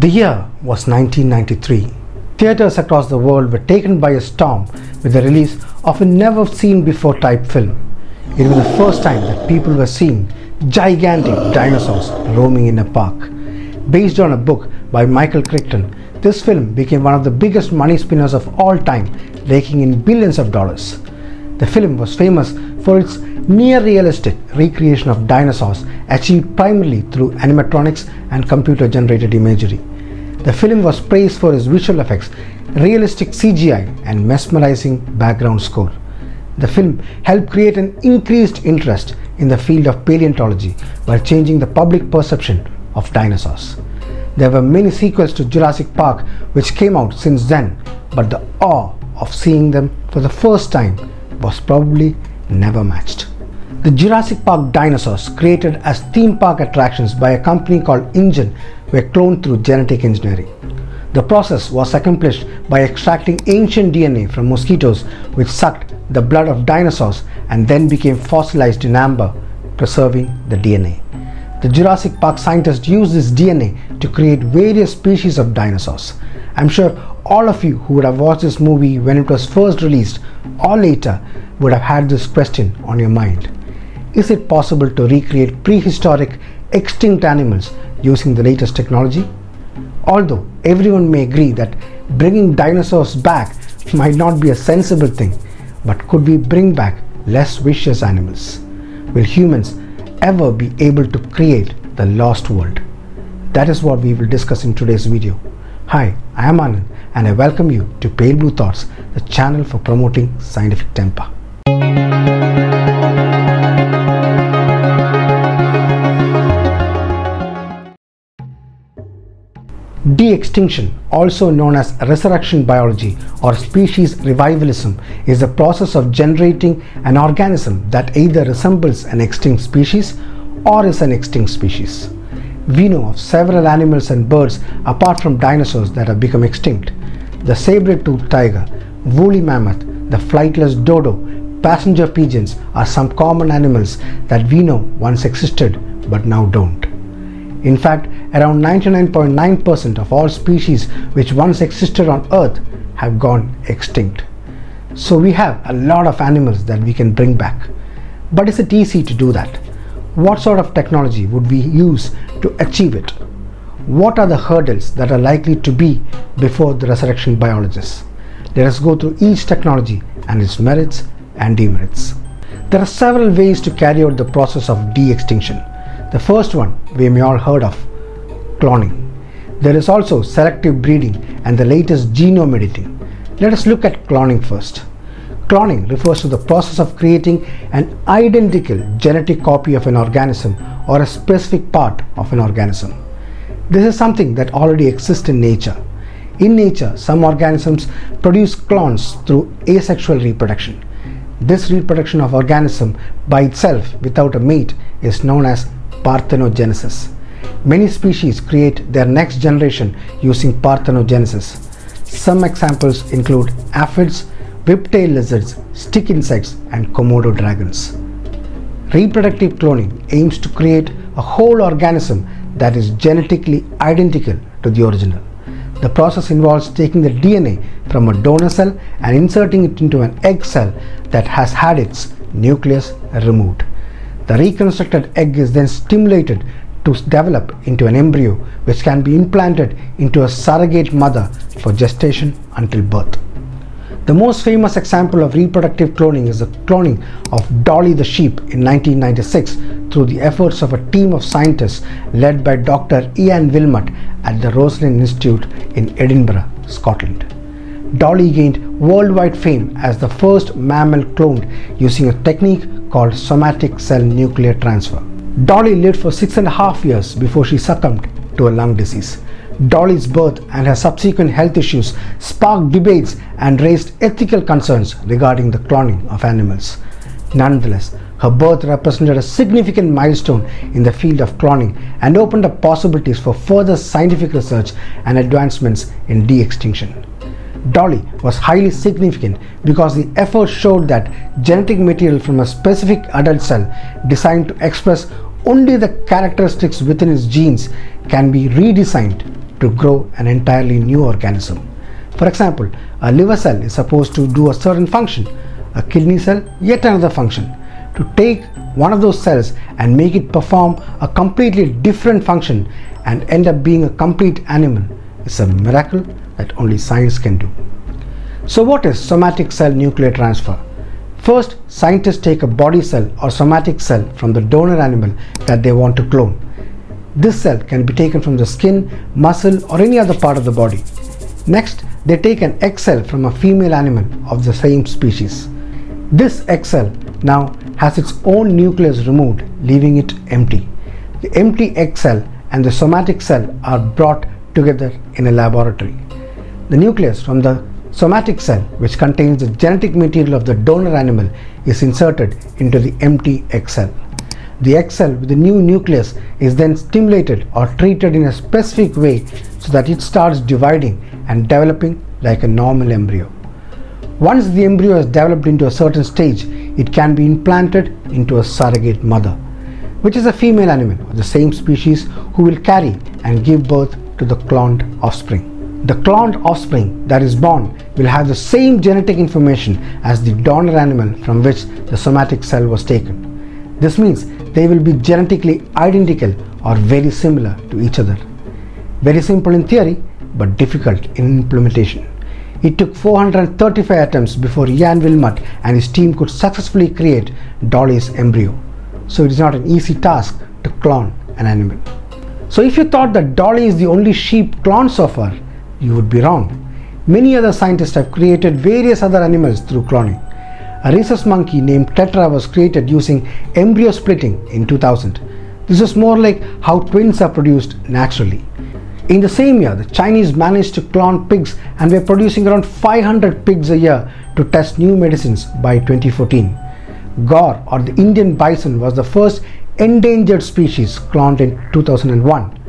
The year was 1993. Theatres across the world were taken by a storm with the release of a never seen before type film. It was the first time that people were seeing gigantic dinosaurs roaming in a park. Based on a book by Michael Crichton, this film became one of the biggest money spinners of all time, raking in billions of dollars. The film was famous for its near realistic recreation of dinosaurs achieved primarily through animatronics and computer generated imagery. The film was praised for its visual effects, realistic CGI, and mesmerizing background score. The film helped create an increased interest in the field of paleontology while changing the public perception of dinosaurs. There were many sequels to Jurassic Park which came out since then, but the awe of seeing them for the first time was probably never matched. The Jurassic Park dinosaurs, created as theme park attractions by a company called InGen, were cloned through genetic engineering. The process was accomplished by extracting ancient DNA from mosquitoes which sucked the blood of dinosaurs and then became fossilized in amber, preserving the DNA. The Jurassic Park scientists used this DNA to create various species of dinosaurs. I'm sure all of you who would have watched this movie when it was first released or later would have had this question on your mind. Is it possible to recreate prehistoric extinct animals using the latest technology? Although everyone may agree that bringing dinosaurs back might not be a sensible thing, but could we bring back less vicious animals? Will humans ever be able to create the lost world? That is what we will discuss in today's video. Hi, I am Anand and I welcome you to Pale Blue Thoughts, the channel for promoting scientific temper. De-extinction, also known as resurrection biology or species revivalism, is the process of generating an organism that either resembles an extinct species or is an extinct species. We know of several animals and birds apart from dinosaurs that have become extinct. The saber-toothed tiger, woolly mammoth, the flightless dodo, passenger pigeons are some common animals that we know once existed but now don't. In fact, around 99.9% of all species which once existed on Earth have gone extinct. So we have a lot of animals that we can bring back. But is it easy to do that? What sort of technology would we use to achieve it? What are the hurdles that are likely to be before the resurrection biologists? Let us go through each technology and its merits and demerits. There are several ways to carry out the process of de-extinction. The first one we may all heard of cloning. There is also selective breeding and the latest genome editing. Let us look at cloning first. Cloning refers to the process of creating an identical genetic copy of an organism or a specific part of an organism. This is something that already exists in nature. In nature, some organisms produce clones through asexual reproduction. This reproduction of organism by itself without a mate is known as parthenogenesis. Many species create their next generation using parthenogenesis. Some examples include aphids, whiptail lizards, stick insects, and Komodo dragons. Reproductive cloning aims to create a whole organism that is genetically identical to the original. The process involves taking the DNA from a donor cell and inserting it into an egg cell that has had its nucleus removed. The reconstructed egg is then stimulated to develop into an embryo which can be implanted into a surrogate mother for gestation until birth. The most famous example of reproductive cloning is the cloning of Dolly the sheep in 1996 through the efforts of a team of scientists led by Dr. Ian Wilmut at the Roslin Institute in Edinburgh, Scotland. Dolly gained worldwide fame as the first mammal cloned using a technique called somatic cell nuclear transfer. Dolly lived for six and a half years before she succumbed to a lung disease. Dolly's birth and her subsequent health issues sparked debates and raised ethical concerns regarding the cloning of animals. Nonetheless, her birth represented a significant milestone in the field of cloning and opened up possibilities for further scientific research and advancements in de extinction. Dolly was highly significant because the effort showed that genetic material from a specific adult cell designed to express only the characteristics within its genes can be redesigned to grow an entirely new organism. For example, a liver cell is supposed to do a certain function, a kidney cell yet another function. To take one of those cells and make it perform a completely different function and end up being a complete animal is a miracle that only science can do. So what is somatic cell nuclear transfer? First, scientists take a body cell or somatic cell from the donor animal that they want to clone. This cell can be taken from the skin, muscle or any other part of the body. Next, they take an egg cell from a female animal of the same species. This egg cell now has its own nucleus removed, leaving it empty. The empty egg cell and the somatic cell are brought together in a laboratory. The nucleus from the somatic cell, which contains the genetic material of the donor animal, is inserted into the empty egg cell. The egg cell with the new nucleus is then stimulated or treated in a specific way so that it starts dividing and developing like a normal embryo. Once the embryo has developed into a certain stage, it can be implanted into a surrogate mother, which is a female animal of the same species who will carry and give birth to the cloned offspring. The cloned offspring that is born will have the same genetic information as the donor animal from which the somatic cell was taken. This means they will be genetically identical or very similar to each other. Very simple in theory, but difficult in implementation. It took 435 attempts before Ian Wilmut and his team could successfully create Dolly's embryo. So it is not an easy task to clone an animal. So if you thought that Dolly is the only sheep clone so far, you would be wrong. Many other scientists have created various other animals through cloning. A rhesus monkey named Tetra was created using embryo splitting in 2000. This is more like how twins are produced naturally. In the same year, the Chinese managed to clone pigs and were producing around 500 pigs a year to test new medicines by 2014. Gaur or the Indian bison was the first endangered species cloned in 2001.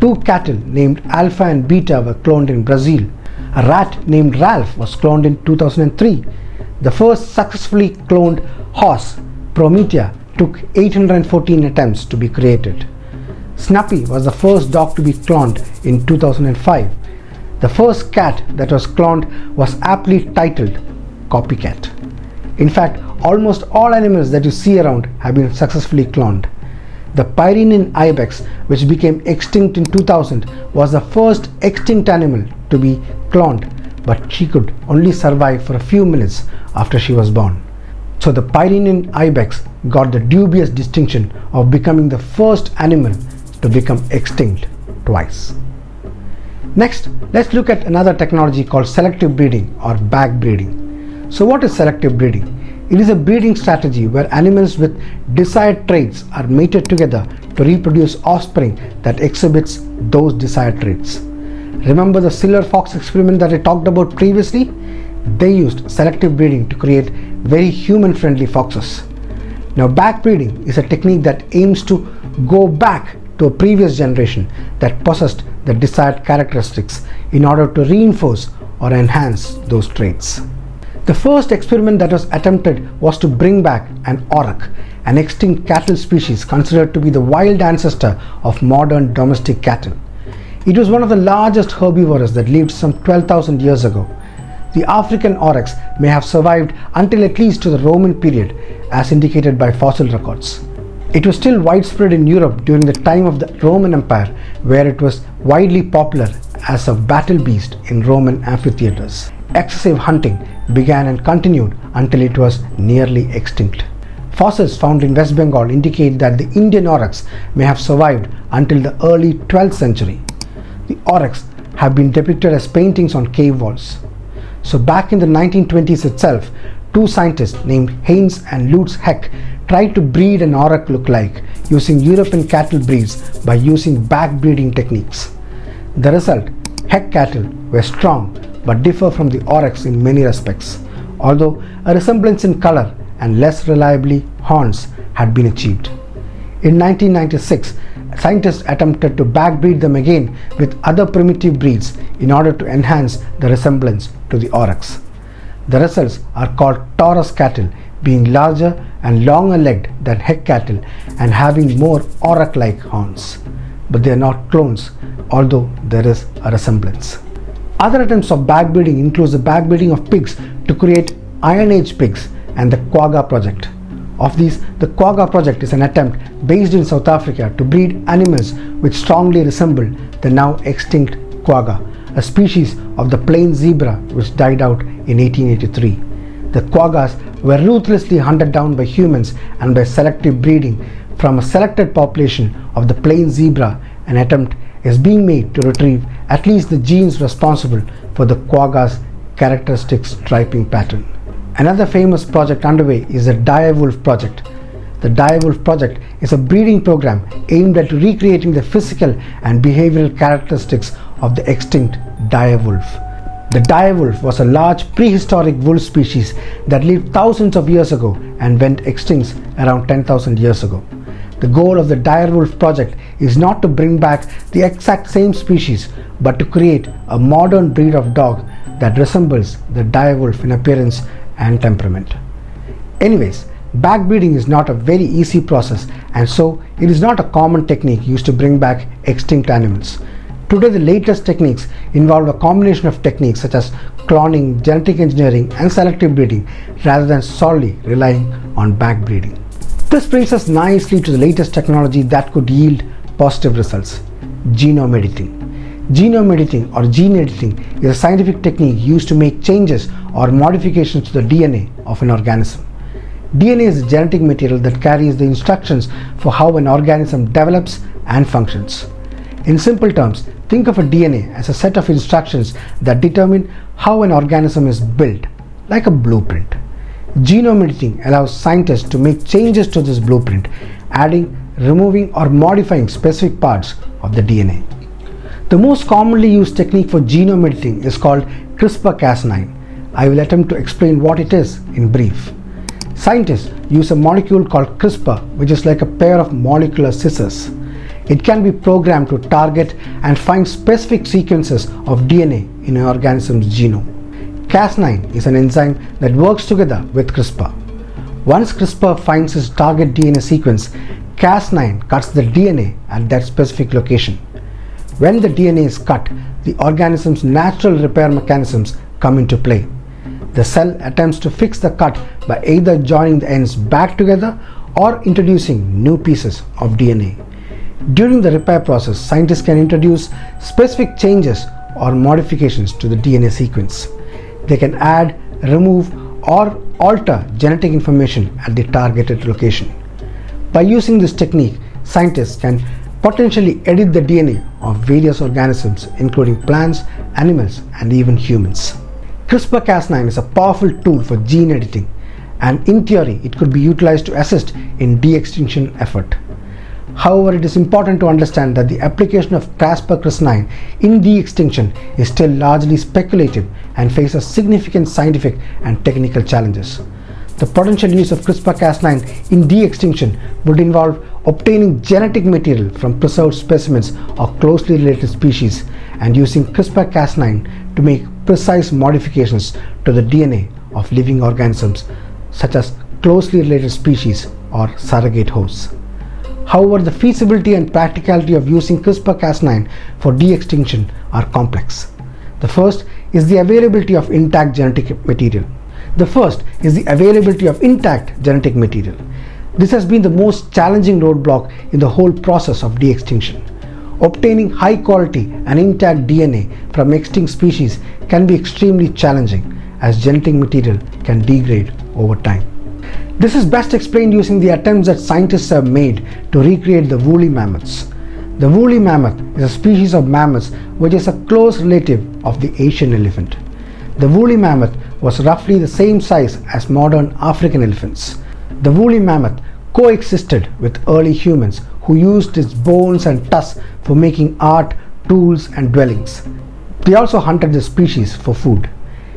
Two cattle named Alpha and Beta were cloned in Brazil. A rat named Ralph was cloned in 2003. The first successfully cloned horse, Prometea, took 814 attempts to be created. Snuppy was the first dog to be cloned in 2005. The first cat that was cloned was aptly titled Copycat. In fact, almost all animals that you see around have been successfully cloned. The Pyrenean ibex, which became extinct in 2000, was the first extinct animal to be cloned, but she could only survive for a few minutes after she was born. So the Pyrenean ibex got the dubious distinction of becoming the first animal to become extinct twice. Next, let's look at another technology called selective breeding or back breeding. So what is selective breeding? It is a breeding strategy where animals with desired traits are mated together to reproduce offspring that exhibits those desired traits. Remember the silver fox experiment that I talked about previously? They used selective breeding to create very human friendly foxes. Now backbreeding is a technique that aims to go back to a previous generation that possessed the desired characteristics in order to reinforce or enhance those traits. The first experiment that was attempted was to bring back an auroch, an extinct cattle species considered to be the wild ancestor of modern domestic cattle. It was one of the largest herbivores that lived some 12,000 years ago. The African aurochs may have survived until at least to the Roman period, as indicated by fossil records. It was still widespread in Europe during the time of the Roman Empire, where it was widely popular as a battle beast in Roman amphitheaters. Excessive hunting began and continued until it was nearly extinct. Fossils found in West Bengal indicate that the Indian aurochs may have survived until the early 12th century. The aurochs have been depicted as paintings on cave walls. So back in the 1920s itself, two scientists named Heinz and Lutz Heck tried to breed an auroch look-alike using European cattle breeds by using back breeding techniques. The result, Heck cattle were strong but differ from the aurochs in many respects, although a resemblance in color and less reliably horns had been achieved. In 1996, scientists attempted to backbreed them again with other primitive breeds in order to enhance the resemblance to the aurochs. The results are called Taurus cattle being larger and longer legged than heck cattle and having more auroch like horns. but they are not clones, although there is a resemblance. Other attempts of backbreeding includes the backbreeding of pigs to create Iron Age pigs and the Quagga project. Of these, the Quagga project is an attempt based in South Africa to breed animals which strongly resemble the now extinct quagga, a species of the plain zebra which died out in 1883. The quaggas were ruthlessly hunted down by humans and by selective breeding from a selected population of the plain zebra. An attempt is being made to retrieve at least the genes responsible for the quagga's characteristic striping pattern. Another famous project underway is the Direwolf project. The Direwolf project is a breeding program aimed at recreating the physical and behavioral characteristics of the extinct direwolf. The direwolf was a large prehistoric wolf species that lived thousands of years ago and went extinct around 10,000 years ago. The goal of the direwolf project is not to bring back the exact same species but to create a modern breed of dog that resembles the direwolf in appearance and temperament. Anyways, backbreeding is not a very easy process and so it is not a common technique used to bring back extinct animals. Today the latest techniques involve a combination of techniques such as cloning, genetic engineering and selective breeding rather than solely relying on backbreeding. This brings us nicely to the latest technology that could yield positive results, genome editing. Genome editing or gene editing is a scientific technique used to make changes or modifications to the DNA of an organism. DNA is a genetic material that carries the instructions for how an organism develops and functions. In simple terms, think of a DNA as a set of instructions that determine how an organism is built, like a blueprint. Genome editing allows scientists to make changes to this blueprint, adding, removing, or modifying specific parts of the DNA. The most commonly used technique for genome editing is called CRISPR-Cas9. I will attempt to explain what it is in brief. Scientists use a molecule called CRISPR, which is like a pair of molecular scissors. It can be programmed to target and find specific sequences of DNA in an organism's genome. Cas9 is an enzyme that works together with CRISPR. Once CRISPR finds its target DNA sequence, Cas9 cuts the DNA at that specific location. When the DNA is cut, the organism's natural repair mechanisms come into play. The cell attempts to fix the cut by either joining the ends back together or introducing new pieces of DNA. During the repair process, scientists can introduce specific changes or modifications to the DNA sequence. They can add, remove, or alter genetic information at the targeted location. By using this technique, scientists can potentially edit the DNA of various organisms including plants, animals and even humans. CRISPR-Cas9 is a powerful tool for gene editing and in theory it could be utilized to assist in de-extinction effort. However, it is important to understand that the application of CRISPR-Cas9 in de-extinction is still largely speculative and faces significant scientific and technical challenges. The potential use of CRISPR-Cas9 in de-extinction would involve obtaining genetic material from preserved specimens or closely related species and using CRISPR-Cas9 to make precise modifications to the DNA of living organisms such as closely related species or surrogate hosts. However, the feasibility and practicality of using CRISPR-Cas9 for de-extinction are complex. The first is the availability of intact genetic material. The first is the availability of intact genetic material. This has been the most challenging roadblock in the whole process of de-extinction. Obtaining high quality and intact DNA from extinct species can be extremely challenging as genetic material can degrade over time. This is best explained using the attempts that scientists have made to recreate the woolly mammoths. The woolly mammoth is a species of mammoths which is a close relative of the Asian elephant. The woolly mammoth was roughly the same size as modern African elephants. The woolly mammoth coexisted with early humans who used its bones and tusks for making art, tools, and dwellings. They also hunted the species for food.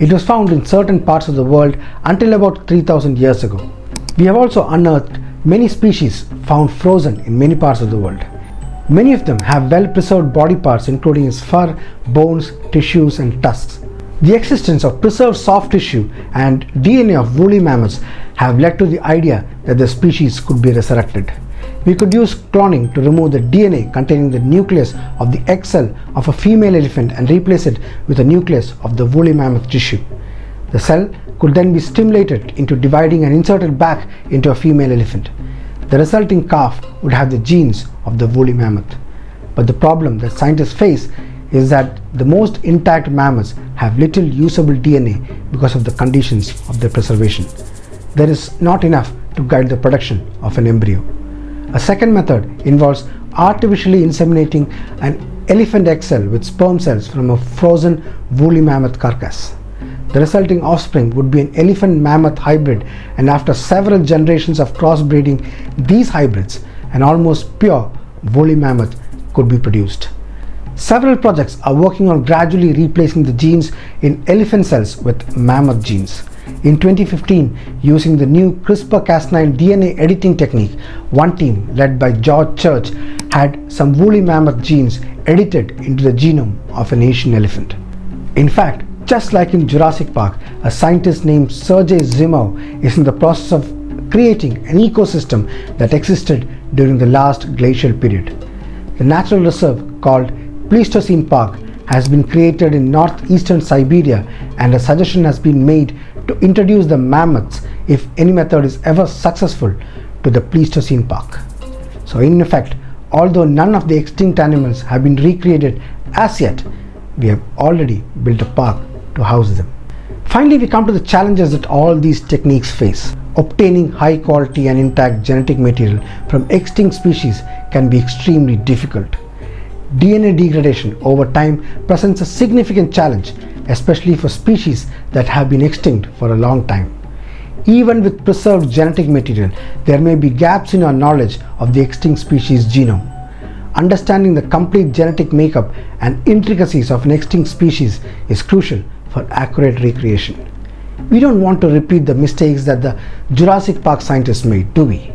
It was found in certain parts of the world until about 3000 years ago. We have also unearthed many species found frozen in many parts of the world. Many of them have well preserved body parts including its fur, bones, tissues, and tusks. The existence of preserved soft tissue and DNA of woolly mammoths have led to the idea that the species could be resurrected. We could use cloning to remove the DNA containing the nucleus of the egg cell of a female elephant and replace it with a nucleus of the woolly mammoth tissue. The cell could then be stimulated into dividing and inserted back into a female elephant. The resulting calf would have the genes of the woolly mammoth. But the problem that scientists face is that the most intact mammoths have little usable DNA because of the conditions of their preservation. There is not enough to guide the production of an embryo. A second method involves artificially inseminating an elephant egg cell with sperm cells from a frozen woolly mammoth carcass. The resulting offspring would be an elephant mammoth hybrid, and after several generations of crossbreeding these hybrids, an almost pure woolly mammoth could be produced. Several projects are working on gradually replacing the genes in elephant cells with mammoth genes. In 2015, using the new CRISPR-Cas9 DNA editing technique, one team led by George Church had some woolly mammoth genes edited into the genome of an Asian elephant. In fact, just like in Jurassic Park, a scientist named Sergei Zimov is in the process of creating an ecosystem that existed during the last glacial period. The natural reserve called Pleistocene Park has been created in northeastern Siberia and a suggestion has been made to introduce the mammoths if any method is ever successful to the Pleistocene Park. So in effect, although none of the extinct animals have been recreated as yet, we have already built a park to house them. Finally, we come to the challenges that all these techniques face. Obtaining high quality and intact genetic material from extinct species can be extremely difficult. DNA degradation over time presents a significant challenge especially for species that have been extinct for a long time. Even with preserved genetic material, there may be gaps in our knowledge of the extinct species genome. Understanding the complete genetic makeup and intricacies of an extinct species is crucial for accurate recreation. We don't want to repeat the mistakes that the Jurassic Park scientists made, do we?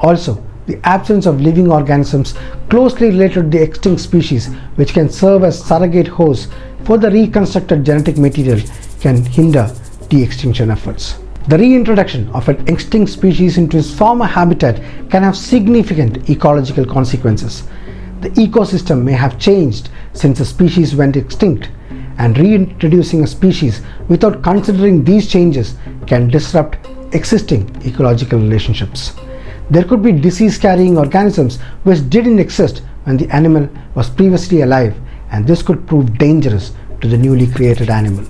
Also, the absence of living organisms closely related to the extinct species which can serve as surrogate hosts for the reconstructed genetic material can hinder de-extinction efforts. The reintroduction of an extinct species into its former habitat can have significant ecological consequences. The ecosystem may have changed since the species went extinct, and reintroducing a species without considering these changes can disrupt existing ecological relationships. There could be disease carrying organisms which didn't exist when the animal was previously alive and this could prove dangerous to the newly created animal.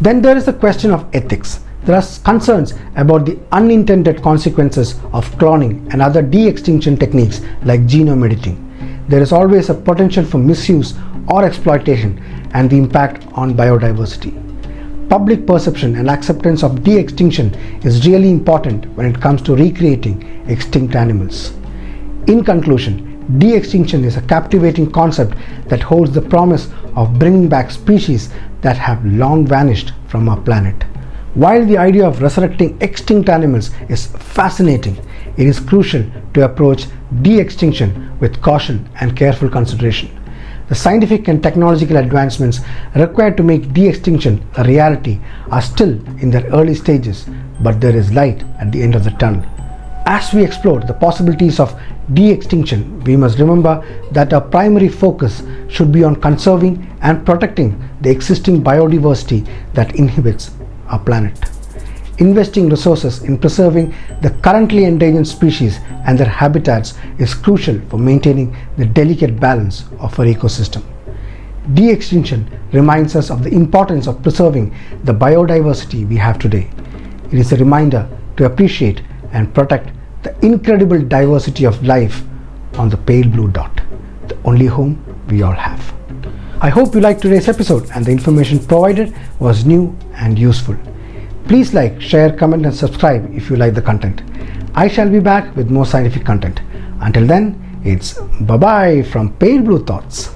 Then there is the question of ethics. There are concerns about the unintended consequences of cloning and other de extinction techniques like genome editing. There is always a potential for misuse or exploitation and the impact on biodiversity. Public perception and acceptance of de extinction is really important when it comes to recreating extinct animals. In conclusion, De extinction is a captivating concept that holds the promise of bringing back species that have long vanished from our planet. While the idea of resurrecting extinct animals is fascinating, it is crucial to approach de extinction with caution and careful consideration. The scientific and technological advancements required to make de extinction a reality are still in their early stages, but there is light at the end of the tunnel. As we explore the possibilities of de-extinction, we must remember that our primary focus should be on conserving and protecting the existing biodiversity that inhabits our planet. Investing resources in preserving the currently endangered species and their habitats is crucial for maintaining the delicate balance of our ecosystem. De-extinction reminds us of the importance of preserving the biodiversity we have today. It is a reminder to appreciate and protect the incredible diversity of life on the pale blue dot, the only home we all have. I hope you liked today's episode and the information provided was new and useful. Please like, share, comment, and subscribe if you like the content. I shall be back with more scientific content. Until then, it's bye bye from Pale Blue Thoughts.